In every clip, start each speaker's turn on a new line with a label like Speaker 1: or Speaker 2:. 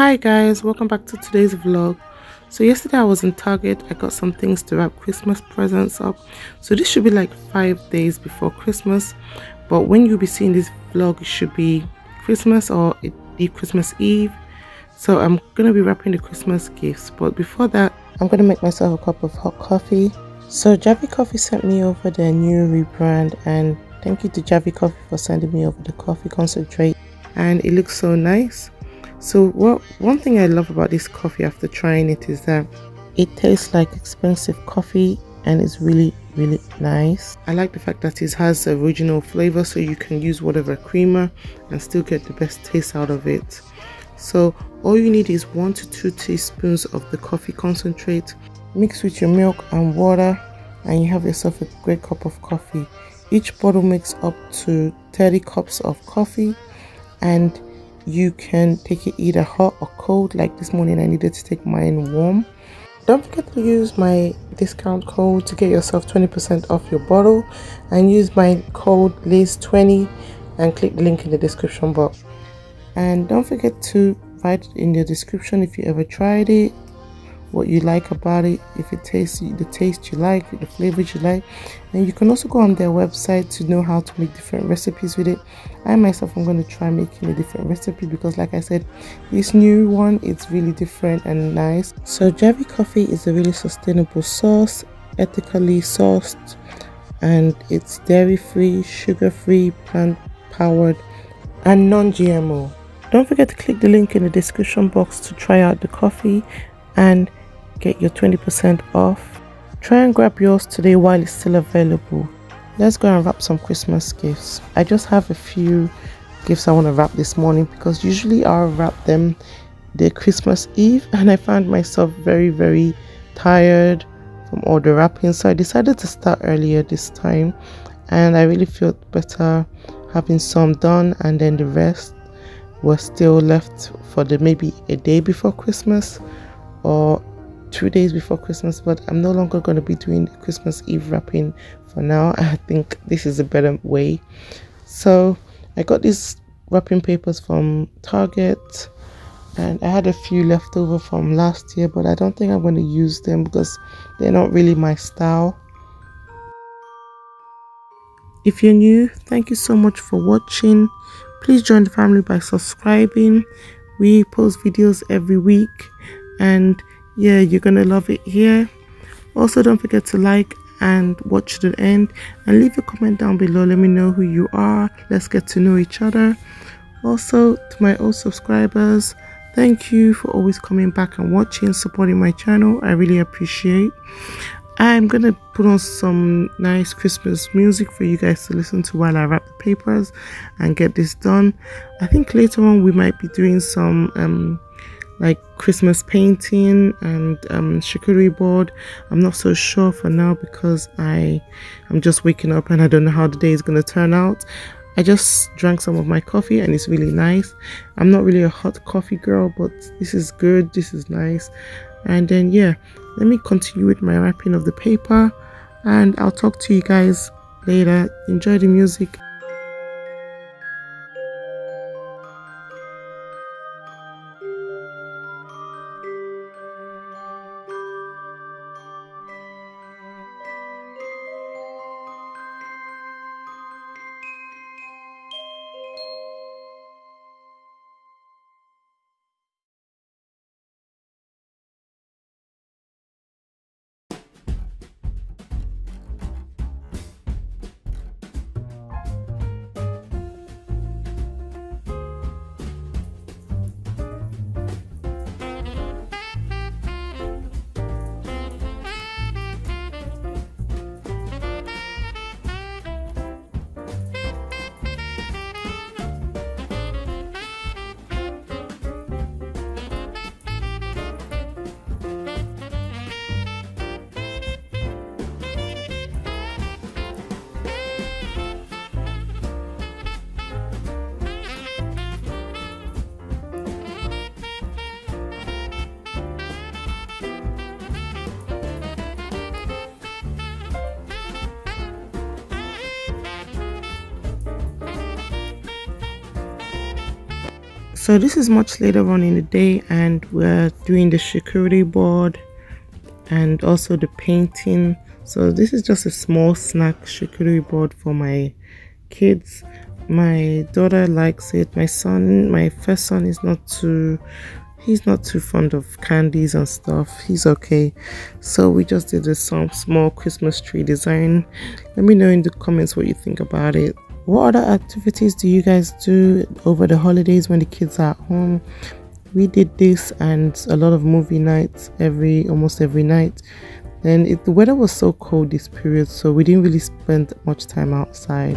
Speaker 1: hi guys. Welcome back to today's vlog. So yesterday i was in target. I got some things to wrap christmas presents up. So this should be like five days before christmas. But when you'll be seeing this vlog it should be christmas or it be christmas eve. So i'm gonna be wrapping the christmas gifts. But before that i'm gonna make myself a cup of hot coffee. So Javy Coffee sent me over their new rebrand and thank you to Javy Coffee for sending me over the coffee concentrate. And it looks so nice so what one thing I love about this coffee after trying it is that it tastes like expensive coffee and it's really really nice. I like the fact that it has original flavor so you can use whatever creamer and still get the best taste out of it. So all you need is one to two teaspoons of the coffee concentrate mix with your milk and water and you have yourself a great cup of coffee. Each bottle makes up to 30 cups of coffee and you can take it either hot or cold. Like this morning i needed to take mine warm. Don't forget to use my discount code to get yourself 20% off your bottle and use my code liz20 and click the link in the description box. And don't forget to write in the description if you ever tried it what you like about it if it tastes the taste you like the flavors you like. And you can also go on their website to know how to make different recipes with it. I myself i'm going to try making a different recipe because like i said this new one it's really different and nice. So Javy coffee is a really sustainable sauce ethically sourced and it's dairy free sugar free plant powered and non-gmo don't forget to click the link in the description box to try out the coffee and get your 20% off. Try and grab yours today while it's still available. Let's go and wrap some Christmas gifts. I just have a few gifts I want to wrap this morning because usually I'll wrap them the Christmas Eve and I found myself very very tired from all the wrapping so I decided to start earlier this time and I really felt better having some done and then the rest was still left for the maybe a day before Christmas or two days before Christmas, but I'm no longer going to be doing Christmas Eve wrapping for now. I think this is a better way. So I got these wrapping papers from Target and I had a few left over from last year, but I don't think I'm going to use them because they're not really my style. If you're new, thank you so much for watching. Please join the family by subscribing. We post videos every week and yeah you're gonna love it here. Also don't forget to like and watch to the end and leave a comment down below. Let me know who you are. Let's get to know each other. Also to my old subscribers thank you for always coming back and watching supporting my channel. I really appreciate. I'm gonna put on some nice christmas music for you guys to listen to while i wrap the papers and get this done. I think later on we might be doing some um like Christmas painting and um, charcuterie board. I'm not so sure for now because I I am just waking up and I don't know how the day is going to turn out. I just drank some of my coffee and it's really nice. I'm not really a hot coffee girl, but this is good. This is nice. And then, yeah, let me continue with my wrapping of the paper and I'll talk to you guys later. Enjoy the music. So this is much later on in the day and we're doing the charcuterie board and also the painting. So this is just a small snack charcuterie board for my kids. My daughter likes it. My son my first son is not too he's not too fond of candies and stuff. He's okay. So we just did a some small christmas tree design. Let me know in the comments what you think about it what other activities do you guys do over the holidays when the kids are at home? We did this and a lot of movie nights every almost every night. And it, the weather was so cold this period so we didn't really spend much time outside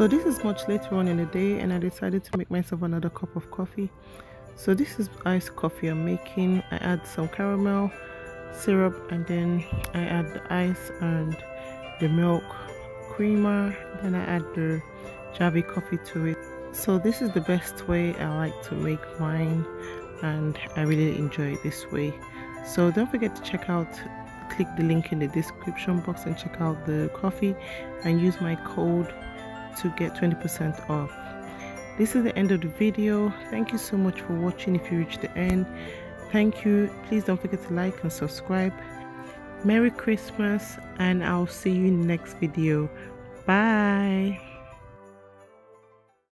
Speaker 1: so this is much later on in the day and i decided to make myself another cup of coffee so this is iced coffee i'm making i add some caramel syrup and then i add the ice and the milk creamer then i add the Javy coffee to it. So this is the best way I like to make mine and I really enjoy it this way. So don't forget to check out click the link in the description box and check out the coffee and use my code to get 20% off. This is the end of the video. Thank you so much for watching if you reached the end. Thank you. Please don't forget to like and subscribe. Merry christmas and i'll see you in the next video. Bye